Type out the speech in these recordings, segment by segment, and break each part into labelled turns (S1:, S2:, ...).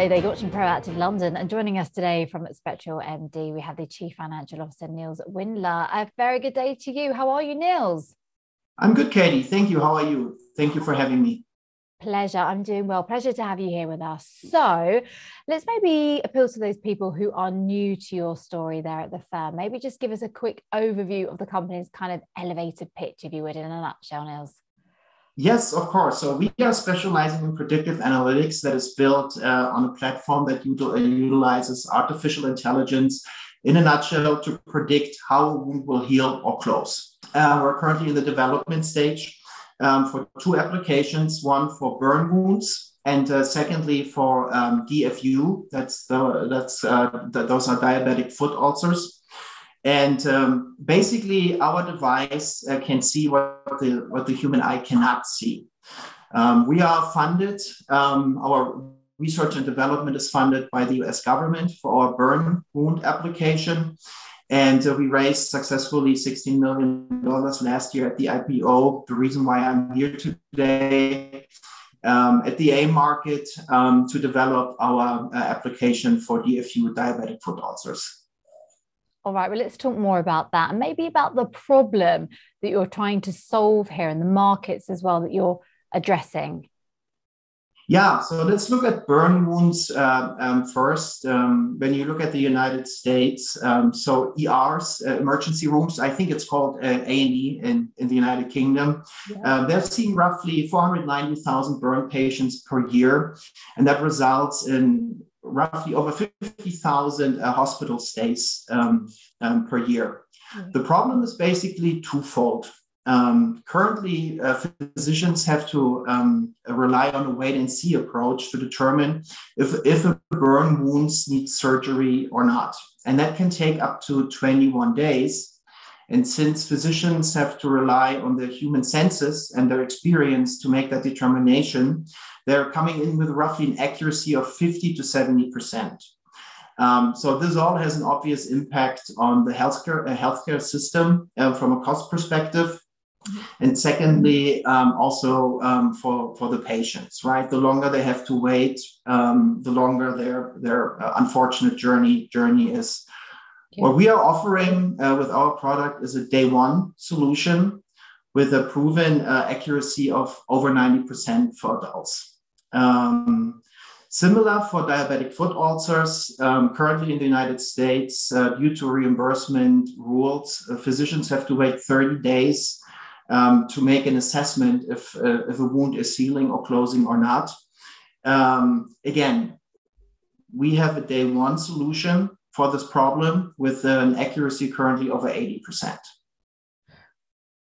S1: Hello there, watching Proactive London and joining us today from Spectral MD, we have the Chief Financial Officer, Nils Windler. A very good day to you. How are you, Nils?
S2: I'm good, Katie. Thank you. How are you? Thank you for having me.
S1: Pleasure. I'm doing well. Pleasure to have you here with us. So let's maybe appeal to those people who are new to your story there at the firm. Maybe just give us a quick overview of the company's kind of elevated pitch, if you would, in a nutshell, Nils.
S2: Yes, of course. So we are specializing in predictive analytics that is built uh, on a platform that utilizes artificial intelligence in a nutshell to predict how a wound will heal or close. Uh, we're currently in the development stage um, for two applications, one for burn wounds and uh, secondly for um, DFU, that's, the, that's uh, those are diabetic foot ulcers. And um, basically, our device uh, can see what the, what the human eye cannot see. Um, we are funded, um, our research and development is funded by the US government for our burn wound application. And uh, we raised successfully $16 million last year at the IPO. The reason why I'm here today um, at the A market um, to develop our uh, application for DFU diabetic foot ulcers.
S1: All right, well, let's talk more about that and maybe about the problem that you're trying to solve here and the markets as well that you're addressing.
S2: Yeah, so let's look at burn wounds uh, um, first. Um, when you look at the United States, um, so ERs, uh, emergency rooms, I think it's called uh, A&E in, in the United Kingdom. Yeah. Uh, they're seeing roughly 490,000 burn patients per year, and that results in roughly over 50,000 uh, hospital stays um, um, per year. Mm-hmm. The problem is basically twofold. Um, currently, uh, physicians have to um, rely on a wait and see approach to determine if, if a burn wound needs surgery or not. And that can take up to 21 days. And since physicians have to rely on the human senses and their experience to make that determination, they're coming in with roughly an accuracy of 50 to 70%. Um, so this all has an obvious impact on the healthcare, uh, healthcare system uh, from a cost perspective. And secondly, um, also um, for, for the patients, right? The longer they have to wait, um, the longer their, their uh, unfortunate journey, journey is. What we are offering uh, with our product is a day one solution with a proven uh, accuracy of over 90% for adults. Um, similar for diabetic foot ulcers, um, currently in the United States, uh, due to reimbursement rules, uh, physicians have to wait 30 days um, to make an assessment if, uh, if a wound is healing or closing or not. Um, again, we have a day one solution for this problem with an accuracy currently over 80%.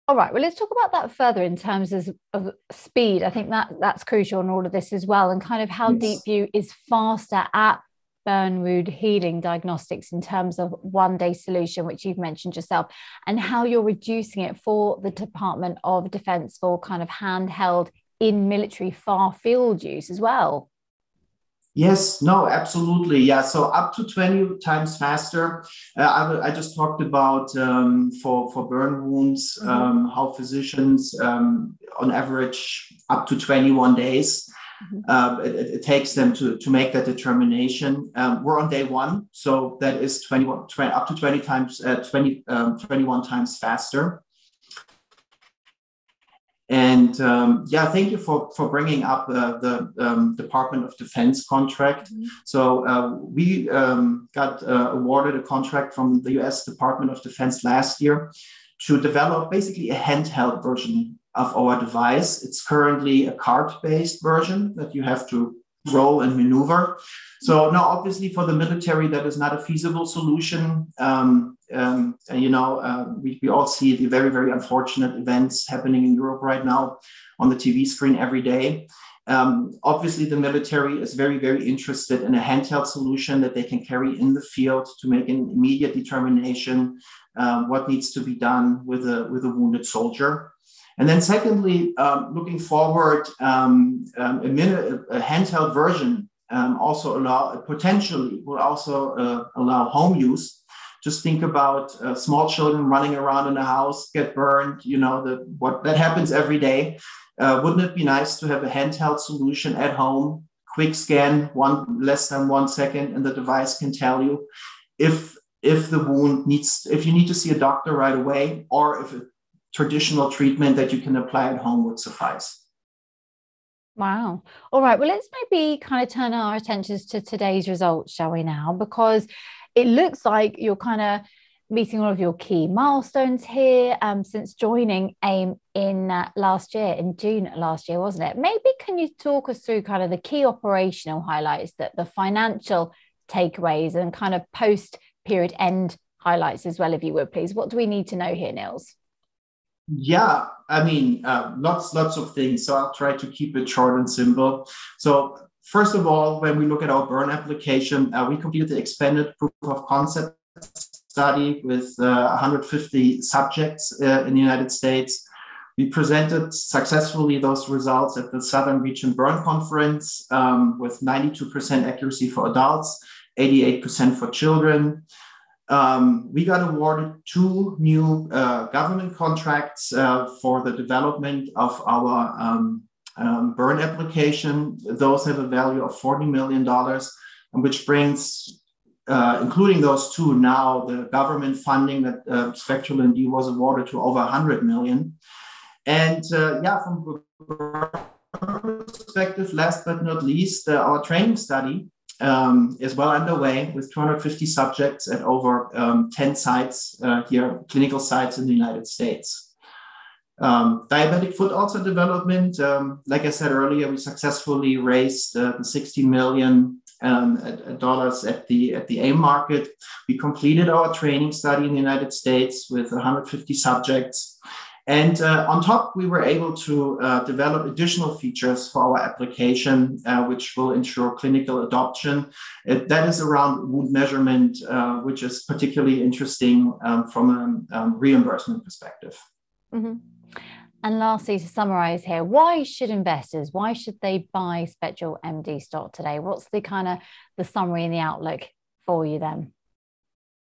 S1: All right. Well, let's talk about that further in terms of, of speed. I think that that's crucial in all of this as well, and kind of how yes. DeepView is faster at burn wound healing diagnostics in terms of one day solution, which you've mentioned yourself, and how you're reducing it for the Department of Defense for kind of handheld in military far field use as well.
S2: Yes, no, absolutely. Yeah, so up to 20 times faster. Uh, I, I, just talked about um, for, for burn wounds, mm-hmm. um, how physicians, um, on average, up to 21 days. Mm-hmm. Uh, it, it, takes them to, to make that determination. Um, we're on day one, so that is 21, 20, up to 20 times, uh, 20, um, 21 times faster. And um, yeah, thank you for, for bringing up uh, the um, Department of Defense contract. Mm-hmm. So uh, we um, got uh, awarded a contract from the US Department of Defense last year to develop basically a handheld version of our device. It's currently a cart based version that you have to roll and maneuver. So now, obviously, for the military, that is not a feasible solution. Um, um, you know, uh, we, we all see the very, very unfortunate events happening in Europe right now on the TV screen every day. Um, obviously, the military is very, very interested in a handheld solution that they can carry in the field to make an immediate determination um, what needs to be done with a with a wounded soldier. And then, secondly, um, looking forward, um, um, a, minute, a, handheld version um, also allow potentially will also uh, allow home use. Just think about uh, small children running around in the house, get burned. You know the, what that happens every day. Uh, wouldn't it be nice to have a handheld solution at home, quick scan, one less than one second, and the device can tell you if if the wound needs if you need to see a doctor right away or if a traditional treatment that you can apply at home would suffice.
S1: Wow. All right. Well, let's maybe kind of turn our attentions to today's results, shall we now? Because it looks like you're kind of meeting all of your key milestones here um, since joining AIM in uh, last year, in June last year, wasn't it? Maybe can you talk us through kind of the key operational highlights, that the financial takeaways, and kind of post period end highlights as well, if you would, please. What do we need to know here, Nils?
S2: Yeah, I mean, uh, lots, lots of things. So I'll try to keep it short and simple. So first of all, when we look at our burn application, uh, we completed the expanded proof of concept study with uh, 150 subjects uh, in the United States. We presented successfully those results at the Southern Region Burn Conference um, with 92% accuracy for adults, 88% for children. Um, we got awarded two new uh, government contracts uh, for the development of our um, um, burn application. Those have a value of $40 million, which brings, uh, including those two now, the government funding that uh, Spectral MD was awarded to over 100 million. And uh, yeah, from perspective, last but not least, uh, our training study um, is well underway with 250 subjects at over um, 10 sites uh, here, clinical sites in the United States. Um, diabetic foot ulcer development, um, like I said earlier, we successfully raised uh, the 60 million um, dollars at the at the AIM market. We completed our training study in the United States with 150 subjects. And uh, on top, we were able to uh, develop additional features for our application, uh, which will ensure clinical adoption. It, that is around wound measurement, uh, which is particularly interesting um, from a um, reimbursement perspective.
S1: Mm-hmm. And lastly, to summarize here, why should investors, why should they buy Spectral MD stock today? What's the kind of the summary and the outlook for you then?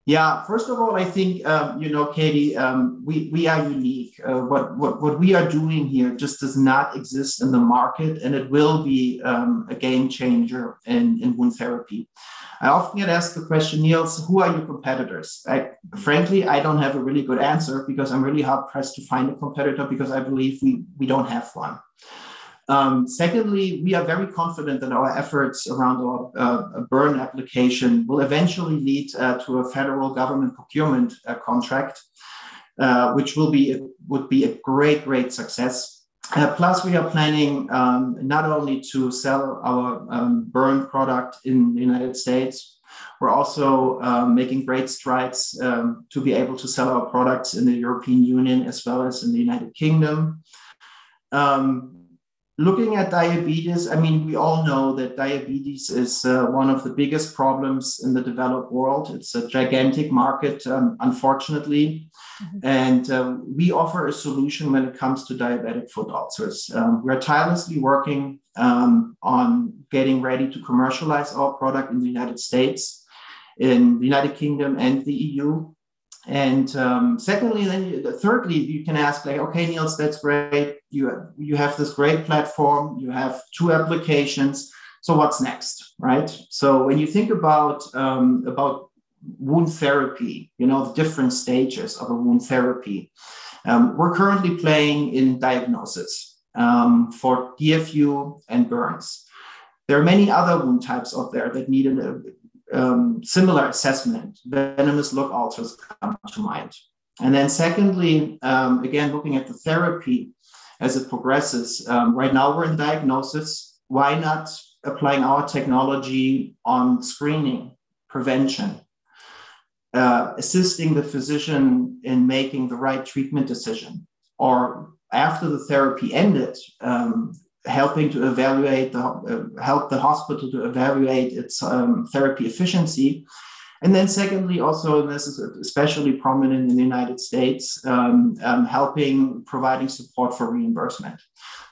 S2: Yeah, first of all, I think um, you know, Katie, um, we we are unique. Uh, what what what we are doing here just does not exist in the market, and it will be um, a game changer in in wound therapy. I often get asked the question, Nils, who are your competitors? I, frankly, I don't have a really good answer because I'm really hard pressed to find a competitor because I believe we we don't have one. Um, secondly, we are very confident that our efforts around our uh, burn application will eventually lead uh, to a federal government procurement uh, contract, uh, which will be would be a great, great success. Uh, plus, we are planning um, not only to sell our um, burn product in the United States, we're also um, making great strides um, to be able to sell our products in the European Union as well as in the United Kingdom. Um, looking at diabetes, I mean, we all know that diabetes is uh, one of the biggest problems in the developed world. It's a gigantic market, um, unfortunately. Mm-hmm. And uh, we offer a solution when it comes to diabetic foot ulcers. Um, we're tirelessly working um, on getting ready to commercialize our product in the United States, in the United Kingdom, and the EU. And um, secondly, then thirdly, you can ask like, okay, Nils, that's great. You you have this great platform. You have two applications. So what's next, right? So when you think about um, about wound therapy, you know the different stages of a wound therapy. Um, we're currently playing in diagnosis um, for DFU and burns. There are many other wound types out there that need a, um, similar assessment, venous leg ulcers come to mind. And then, secondly, um, again, looking at the therapy as it progresses. Um, right now, we're in diagnosis. Why not applying our technology on screening, prevention, uh, assisting the physician in making the right treatment decision? Or after the therapy ended, um, helping to evaluate the uh, help the hospital to evaluate its um, therapy efficiency. And then secondly also this is especially prominent in the united states um, um, helping providing support for reimbursement.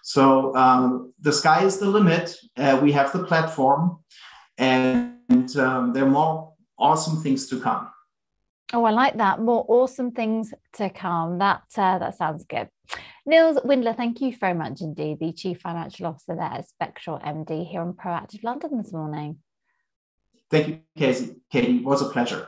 S2: So um, the sky is the limit. Uh, we have the platform and um, there are more awesome things to come.
S1: Oh i like that. More awesome things to come. That uh, that sounds good Nils Windler, thank you very much indeed, the Chief Financial Officer there at Spectral MD here on Proactive London this morning.
S2: Thank you, Katie. Katie, it was a pleasure.